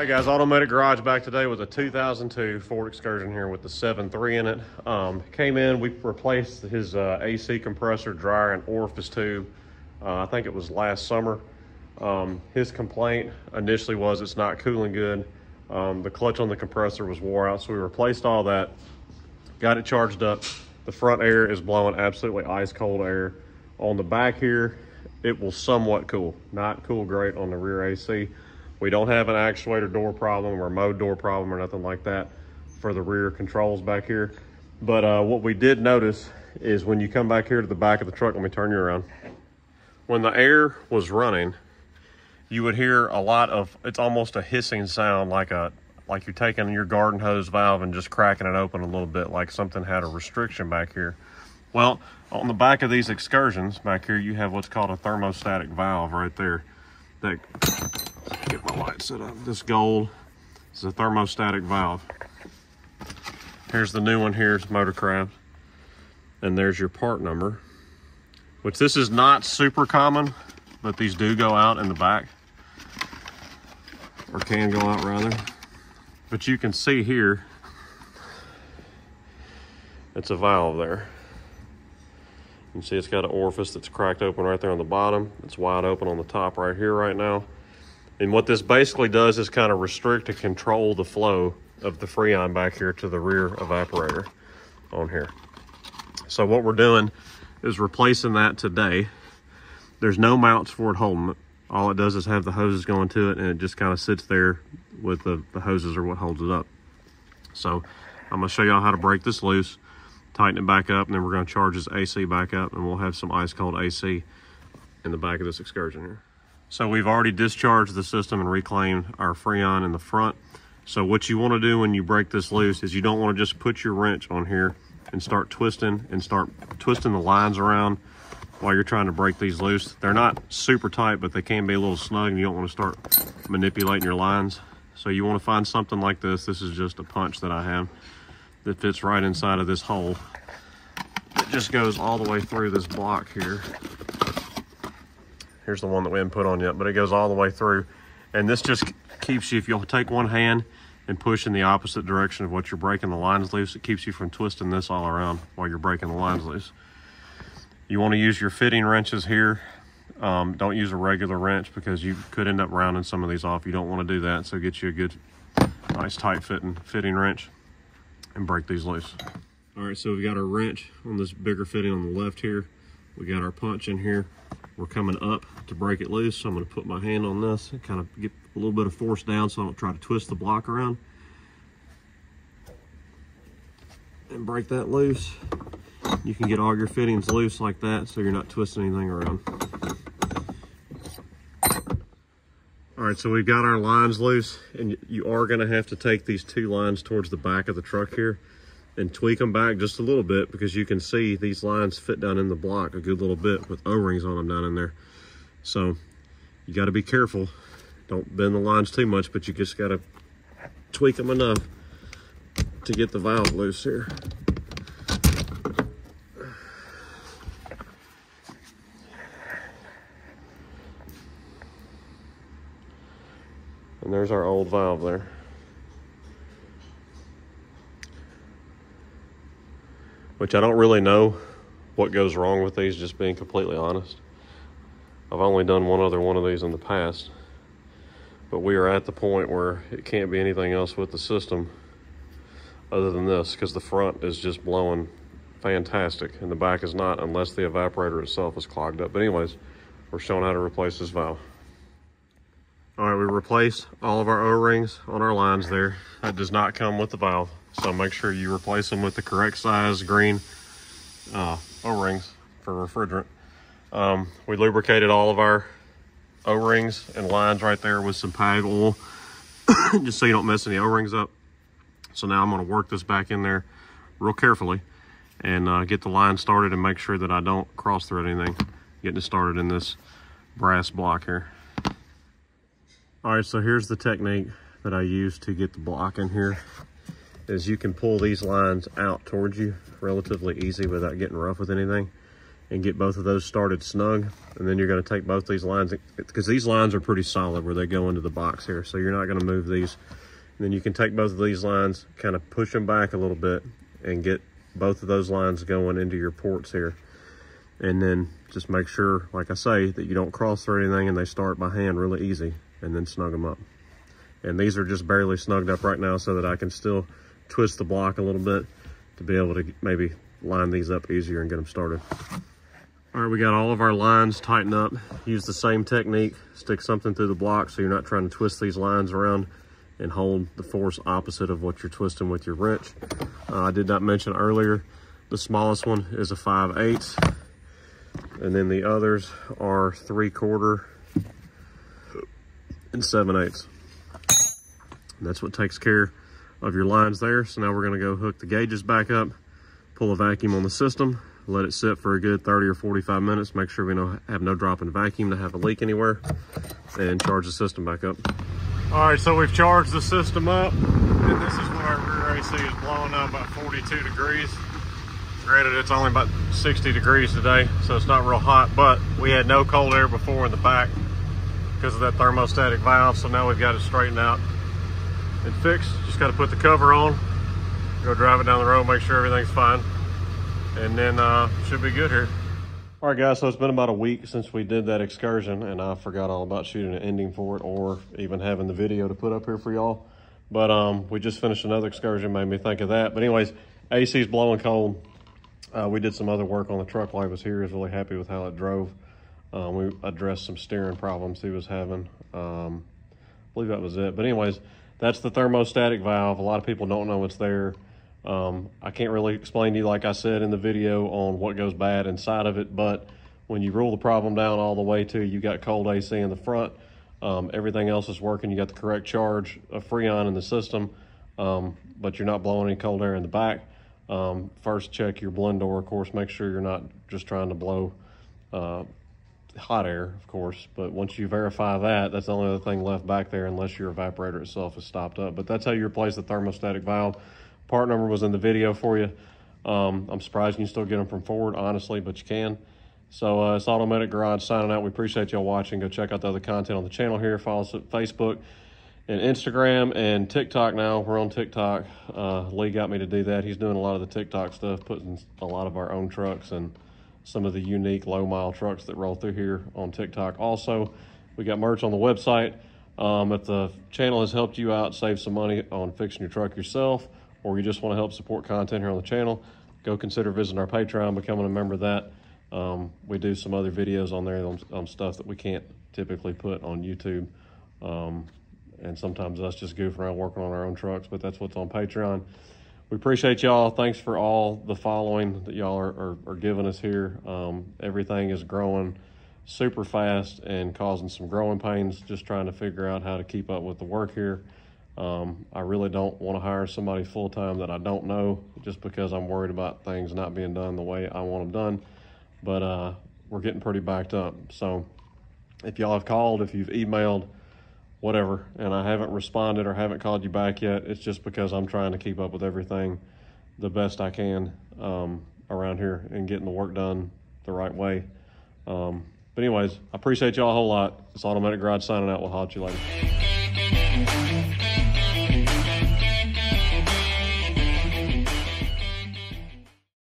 Hey guys, Automedic Garage back today with a 2002 Ford Excursion here with the 7.3 in it. Um, came in, we replaced his uh, AC compressor, dryer, and orifice tube. Uh, I think it was last summer. Um, his complaint initially was it's not cooling good. Um, the clutch on the compressor was wore out, so we replaced all that, got it charged up. The front air is blowing absolutely ice cold air. On the back here, it will somewhat cool, not cool great on the rear AC. We don't have an actuator door problem or mode door problem or nothing like that for the rear controls back here. But uh, what we did notice is when you come back here to the back of the truck, let me turn you around. When the air was running, you would hear a lot of, it's almost a hissing sound like a, like you're taking your garden hose valve and just cracking it open a little bit like something had a restriction back here. Well, on the back of these excursions back here, you have what's called a thermostatic valve right there that get my light set up. This gold is a thermostatic valve. Here's the new one here, it's Motorcraft. And there's your part number, which this is not super common, but these do go out in the back, or can go out rather. But you can see here, it's a valve there. You can see it's got an orifice that's cracked open right there on the bottom. It's wide open on the top right here right now. And what this basically does is kind of restrict and control the flow of the Freon back here to the rear evaporator on here. So what we're doing is replacing that today. There's no mounts for it holding it. All it does is have the hoses going to it and it just kind of sits there with the, the hoses are what holds it up. So I'm gonna show y'all how to break this loose tighten it back up, and then we're going to charge this AC back up, and we'll have some ice cold AC in the back of this Excursion here. So we've already discharged the system and reclaimed our Freon in the front. So what you want to do when you break this loose is you don't want to just put your wrench on here and start twisting and start twisting the lines around while you're trying to break these loose. They're not super tight, but they can be a little snug and you don't want to start manipulating your lines. So you want to find something like this. This is just a punch that I have that fits right inside of this hole. It just goes all the way through this block here. Here's the one that we haven't put on yet, but it goes all the way through. And this just keeps you, if you'll take one hand and push in the opposite direction of what you're breaking the lines loose, it keeps you from twisting this all around while you're breaking the lines loose. You want to use your fitting wrenches here. Um, don't use a regular wrench because you could end up rounding some of these off. You don't want to do that, so get you a good, nice tight fitting fitting wrench and break these loose. All right, so we've got our wrench on this bigger fitting on the left here. We got our punch in here. We're coming up to break it loose. So I'm gonna put my hand on this and kind of get a little bit of force down so I don't try to twist the block around. And break that loose. You can get all your fittings loose like that so you're not twisting anything around. All right, so we've got our lines loose and you are gonna have to take these two lines towards the back of the truck here and tweak them back just a little bit because you can see these lines fit down in the block a good little bit with O-rings on them down in there. So you gotta be careful. Don't bend the lines too much, but you just gotta tweak them enough to get the valve loose here. And there's our old valve there. Which I don't really know what goes wrong with these, just being completely honest. I've only done one other one of these in the past. But we are at the point where it can't be anything else with the system other than this because the front is just blowing fantastic and the back is not unless the evaporator itself is clogged up. But anyways, we're showing how to replace this valve. All right, we replaced all of our O-rings on our lines there. That does not come with the valve. So make sure you replace them with the correct size green uh, O-rings for refrigerant. Um, we lubricated all of our O-rings and lines right there with some PAG oil, just so you don't mess any O-rings up. So now I'm gonna work this back in there real carefully and uh, get the line started and make sure that I don't cross thread anything. Getting it started in this brass block here. All right, so here's the technique that I use to get the block in here is you can pull these lines out towards you relatively easy without getting rough with anything. and get both of those started snug. And then you're gonna take both these lines, because these lines are pretty solid where they go into the box here. So you're not gonna move these. And then you can take both of these lines, kind of push them back a little bit and get both of those lines going into your ports here. And then just make sure, like I say, that you don't cross or anything and they start by hand really easy and then snug them up. And these are just barely snugged up right now so that I can still twist the block a little bit to be able to maybe line these up easier and get them started. All right, we got all of our lines tightened up. Use the same technique, stick something through the block so you're not trying to twist these lines around and hold the force opposite of what you're twisting with your wrench. Uh, I did not mention earlier, the smallest one is a 5 8 and then the others are 3 quarter and 7 eighths. That's what takes care of your lines there. So now we're gonna go hook the gauges back up, pull a vacuum on the system, let it sit for a good 30 or 45 minutes, make sure we don't have no drop in vacuum to have a leak anywhere, and charge the system back up. All right, so we've charged the system up, and this is what our rear AC is blowing up about 42 degrees. Granted, it's only about 60 degrees today, so it's not real hot, but we had no cold air before in the back because of that thermostatic valve, so now we've got it straightened out and fixed. Just got to put the cover on, go drive it down the road, make sure everything's fine, and then uh, should be good here. All right, guys, so it's been about a week since we did that excursion, and I forgot all about shooting an ending for it or even having the video to put up here for y'all. But um, we just finished another excursion, made me think of that. But anyways, AC's blowing cold. Uh, we did some other work on the truck while he was here. He was really happy with how it drove. Um, we addressed some steering problems he was having. Um, I believe that was it. But anyways, that's the thermostatic valve. A lot of people don't know it's there. Um, I can't really explain to you, like I said in the video, on what goes bad inside of it, but when you rule the problem down all the way to you got cold AC in the front, um, everything else is working. You got the correct charge of Freon in the system, um, but you're not blowing any cold air in the back. Um, first, check your blend door, of course. Make sure you're not just trying to blow uh, hot air, of course. But once you verify that, that's the only other thing left back there unless your evaporator itself is stopped up. But that's how you replace the thermostatic valve. Part number was in the video for you. Um, I'm surprised you can still get them from Ford, honestly, but you can. So uh, it's Automedic Garage signing out. We appreciate y'all watching. Go check out the other content on the channel here. Follow us at Facebook and Instagram and TikTok now. We're on TikTok. Uh, Lee got me to do that. He's doing a lot of the TikTok stuff, putting a lot of our own trucks and some of the unique low mile trucks that roll through here on TikTok. Also, we got merch on the website. Um, if the channel has helped you out, save some money on fixing your truck yourself, or you just want to help support content here on the channel, go consider visiting our Patreon, becoming a member of that. Um, we do some other videos on there on, on, stuff that we can't typically put on YouTube. Um, and sometimes us just goofing around working on our own trucks, but that's what's on Patreon. We appreciate y'all. Thanks for all the following that y'all are, are, are, giving us here. Um, everything is growing super fast and causing some growing pains, just trying to figure out how to keep up with the work here. Um, I really don't want to hire somebody full time that I don't know just because I'm worried about things not being done the way I want them done. But uh, we're getting pretty backed up. So if y'all have called, if you've emailed, whatever, and I haven't responded or haven't called you back yet, it's just because I'm trying to keep up with everything the best I can um, around here and getting the work done the right way. Um, but anyways, I appreciate y'all a whole lot. It's Automedic Garage signing out. We'll holler at you later.